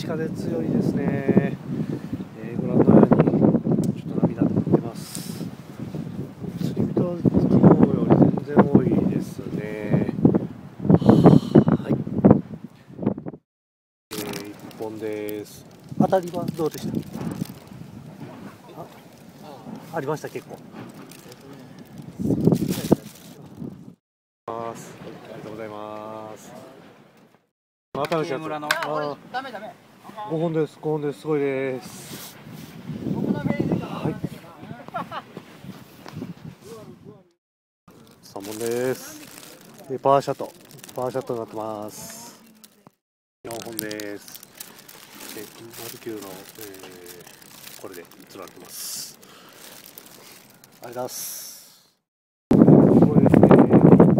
西風強いですね、えー、ご覧のようにちょっと波が立ってます。釣り人は昨日より全然多いですね。はい、えー、1本です。当たりはどうでした？あありました結構。ありがとうございます。またのシャツ村の。あダメダメ5本です。5本です。すごいです。はい。3本です。でパワーシャット。パワーシャットになってます。4本です。でマルキューの、えー、これで釣られてます。ありがとうございますこれですねありがとう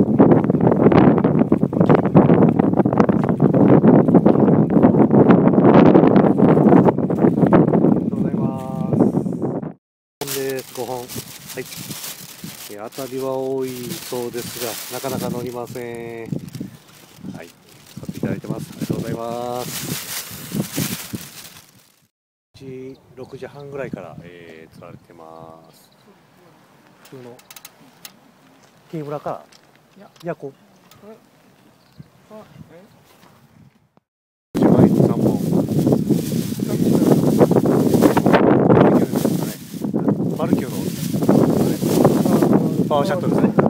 ございます。5本です。5本。はい。えー当たりは多いそうですが、なかなか乗りません。はい。使っていただいてます。ありがとうございます。1 6時半ぐらいから、えー釣られてます。普通の、木村から、いやいや、こあう、パワーシャットですね。